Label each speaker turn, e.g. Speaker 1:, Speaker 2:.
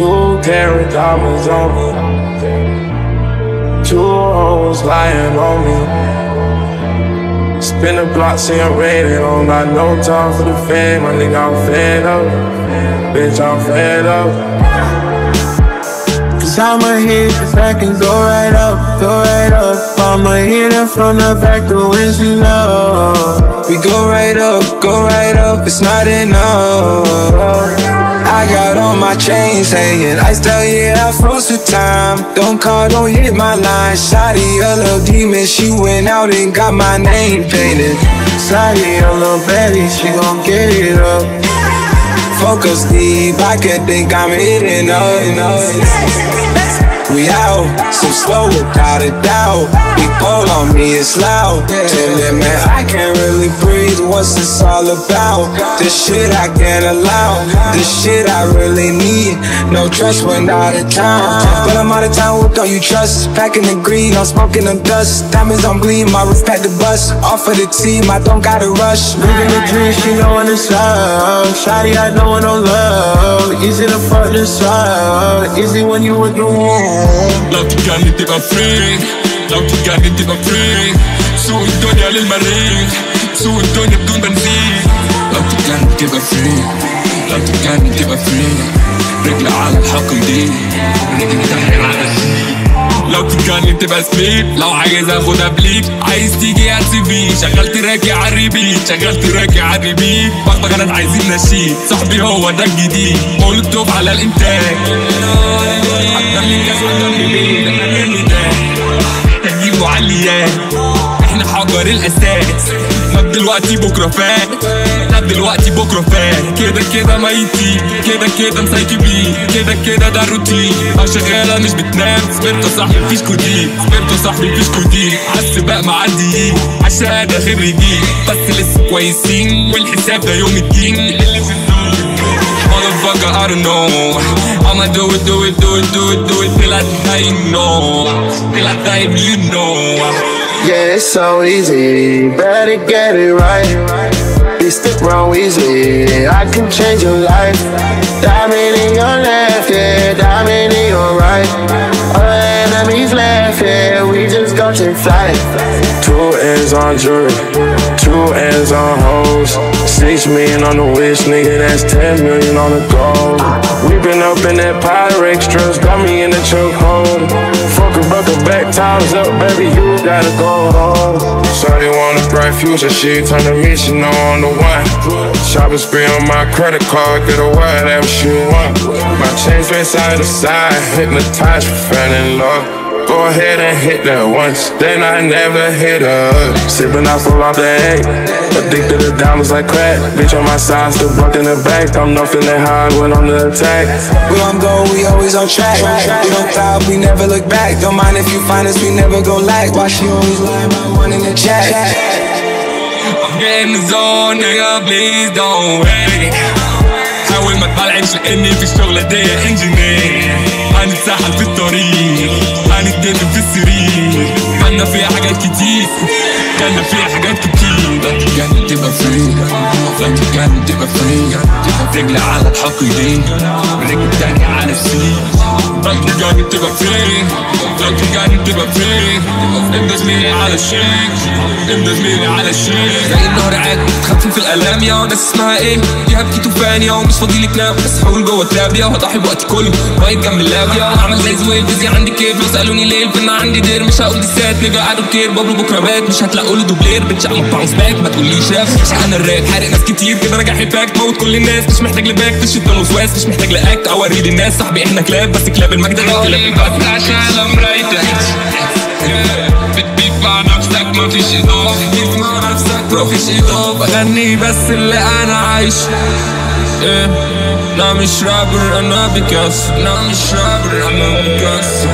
Speaker 1: Two carat diamonds on me. Two hoes lying on me. Spin the block, seeing red, and don't got no time for the fame. My nigga, I'm fed up. Bitch, I'm fed up.
Speaker 2: Cause I'ma hit the back and go right up, go right up. I'ma hit it from the back when she low. We go right up, go right up, it's not enough. My chains hanging, I still yeah, I froze the time. Don't call, don't hit my line. Shotty, a little demon, she went out and got my name painted. Shotty, a little baby she gon' get it up. Focus deep, I could think I'm hitting up. We out, so slow without a doubt. We pull on me, it's loud. Tell them, man, I can't really breathe. What's this all about? This shit I can't allow. This shit I really need. No trust when out of town. But I'm out of town, what don't you trust? Packing the green, I'm smoking the dust. Diamonds on gleam, I respect the bus. Off of the team, I don't gotta rush. Living the dream, she know when it's love. Shotty, I know no love. Easy to fuck this up. Easy when you with the one.
Speaker 3: لو تتجنن تبقى فريك لو تتجنن تبقى فريك سوق الدنيا للمريخ سوق الدنيا بدون بنزين لو تتجنن تبقى فريك لو تتجنن تبقى فريك رجل على الحكم دي رجل تحت على الشيك لو تتجنن تبقى سبيد لو عايز اخدها بليك عايز تيجي السي في. شغال تراكي على الريبيت. شغال تراكي على الريبيت. باخدك أنا عايزين نشيد. صاحبي هو ده الجديد. مولوتوف على الإنتاج. حتى من كاس حتى من بيت أنا عليات إحنا حجر الأساس. ما دلوقتي بكرة فات. لا دلوقتي بكرة فات. كده كده ميتين كده كده مسيكبين كده كده ده الروتين آه شغاله مش بتنام. سبرتو صاحبي مفيش كودين سبرتو صاحبي مفيش كودين عالسباق معديين عالشهاده خريجين بس لسه كويسين. والحساب ده يوم الدين. اللي في Motherfucker, I don't know. I'ma do it, do it, do it, do it, do it till I die, know. Till I die, you know.
Speaker 2: Yeah, it's so easy. Better get it right. Be stick wrong easy. I can change your life. Diamond in your left, yeah. Diamond in your right. All the enemies left, yeah. We just got to flight.
Speaker 1: Two ends on jury, two ends on hoes. Six million on the wish, nigga, that's ten million on the goal. We been up in that Pyrex trucks, got me in the chokehold. Fuck a bucket back, times up, baby, you gotta go home. Shawty want a bright future, she turn the mission on the one. Shopping spree on my credit card, get a whatever she want. My chains been side to side, hypnotized falling in love. Go ahead and hit that once, then I never hit her. Sipping out full off the egg, addicted to diamonds like crack. Bitch on my side, still buck in the back. I'm not feeling high, went on the attack.
Speaker 2: We on go, we always on track. We don't stop, we never look back. Don't mind if you find us, we never go lag. Why she always lying about one in the chat?
Speaker 3: I'm getting the zone, nigga, please don't wait. حاول ما تطلعش لاني في الشغلة دي انجينير هنتسحل في الطريق هنتكلم في السرير كنا فيها حاجات كتير كنا فيها حاجات كتير. لا تتجنن تبقى فري لا تتجنن تبقى فري رجل على الحقيقين رجل تاني على السرير. لا تتجنن تبقى فري لا تتجنن تبقى فري انت زميلي على الشيك انت زميلي على الشيك زي النهر عاد تخفف الألام يا ناس اسمها إيه؟ دي هبكي توفان يا ومش فاضي لي تنام بس حاول جوه التاب يا وهضحي بوقتي كله. واقف جنب اللاب يا اعمل زي زويل بيزي عندي كيف. لو سألوني ليه الفن عندي دير مش هقول دي سات. نيجا قعدوا كتير بابلو بكرة بات. مش هتلاقوا له دوبلير بتش اما باونس باك ما تقوليش شاف مش أنا الراب. حارق ناس كتير كده راجع حباك موت كل الناس مش محتاج لباك. تشد الوسواس مش محتاج لأكت. اوري للناس صاحبي إحنا كلاب. بس كلاب المجد أنا كلاب بس عشان مرايتك بتبيك مع نفسك مفيش اضافه بتبيك مع نفسك مفيش اضافه غني بس اللي أنا عايش. إيه لا مش رابر أنا بيكاسو لا مش رابر أنا بيكاسو